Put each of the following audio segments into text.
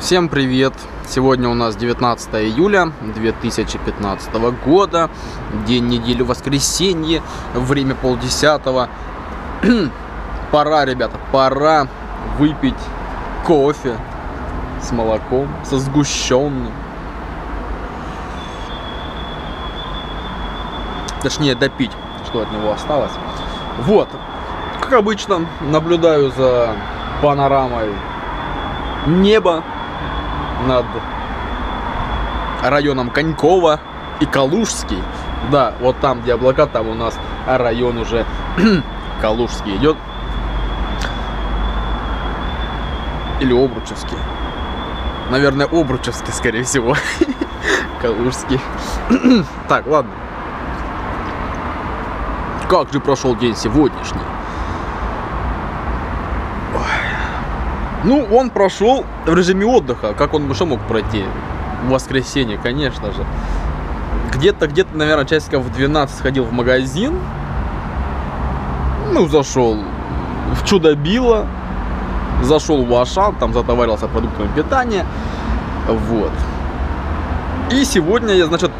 Всем привет! Сегодня у нас 19 июля 2015 года, день недели воскресенье, время полдесятого. пора, ребята, пора выпить кофе с молоком, со сгущенным. Точнее, допить, что от него осталось. Вот, как обычно, наблюдаю за панорамой неба над районом Конькова и Калужский. Да, вот там, где облака, там у нас район уже Калужский идет. Или Обручевский. Наверное, Обручевский, скорее всего. Калужский. так, ладно. Как же прошел день сегодняшний? Ну, он прошел в режиме отдыха. Как он что мог пройти? В воскресенье, конечно же. Где-то, где-то, наверное, часиков в 12 сходил в магазин. Ну, зашел в Чудо-Било. Зашел в Ашан, там затоварился продуктами питания. Вот. И сегодня я, значит,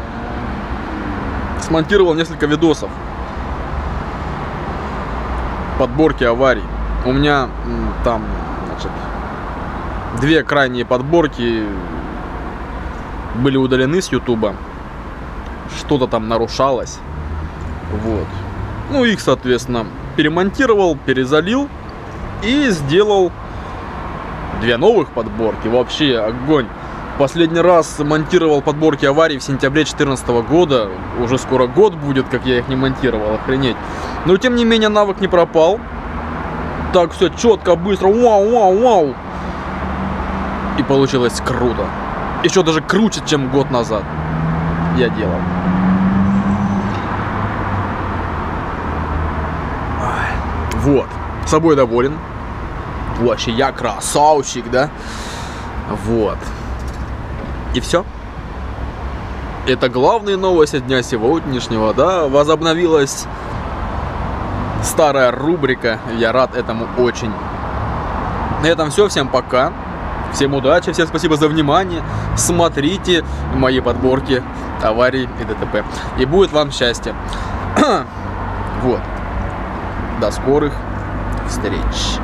смонтировал несколько видосов. Подборки аварий. У меня там, значит, две крайние подборки были удалены с Ютуба. Что-то там нарушалось. Вот. Ну, их, соответственно, перемонтировал, перезалил и сделал две новых подборки. Вообще огонь. Последний раз монтировал подборки аварий в сентябре 2014 года. Уже скоро год будет, как я их не монтировал, охренеть. Но, тем не менее, навык не пропал. Так, все четко, быстро, вау, вау, вау. И получилось круто. Еще даже круче, чем год назад я делал. Вот. Собой доволен. Вообще, я красавчик, да? Вот. И все. Это главные новости дня сегодняшнего, да? Возобновилась старая рубрика. Я рад этому очень. На этом все. Всем пока. Всем удачи, всем спасибо за внимание. Смотрите мои подборки аварий и ДТП. И будет вам счастье. вот. До скорых встреч.